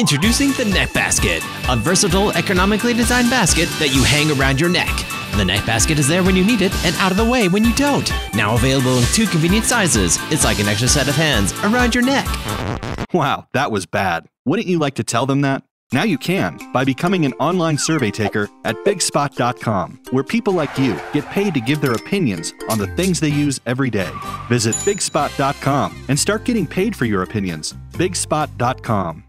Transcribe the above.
Introducing the Neck Basket, a versatile, economically designed basket that you hang around your neck. The neck basket is there when you need it and out of the way when you don't. Now available in two convenient sizes. It's like an extra set of hands around your neck. Wow, that was bad. Wouldn't you like to tell them that? Now you can by becoming an online survey taker at bigspot.com, where people like you get paid to give their opinions on the things they use every day. Visit bigspot.com and start getting paid for your opinions. bigspot.com.